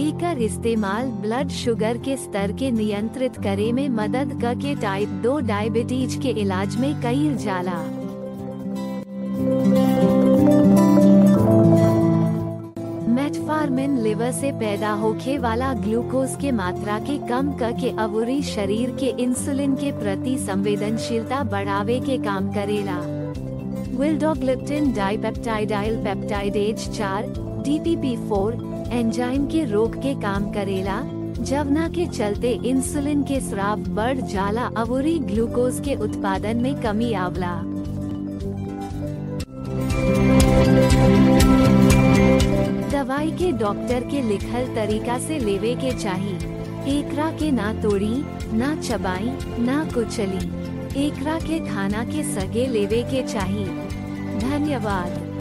एकर इस्तेमाल blood sugar के स्तर के नियंत्रित करे में मदद क के टाइप दो डायबिटीज़ के इलाज में कई जाला मेटफार्मिन लिवर से पैदा होखे वाला ग्लूकोज के मात्रा के कम क के अवुरी शरीर के इंसुलिन के प्रति संवेदनशीलता बढ़ावे के काम करेला। Vildagliptin dipeptidyl peptidase 4 DPP4 enzyme के रोग के काम करेला। जवना के चलते इंसुलिन के स्राव बढ़ जाला, अवुरी ग्लूकोज के उत्पादन में कमी आवला। डॉक्टर के लिखल तरीका से लेवे के चाही। एकरा के ना तोड़ी, ना चबाई, ना कुचली। एकरा के खाना के सगे लेवे के चाही। धन्यवाद।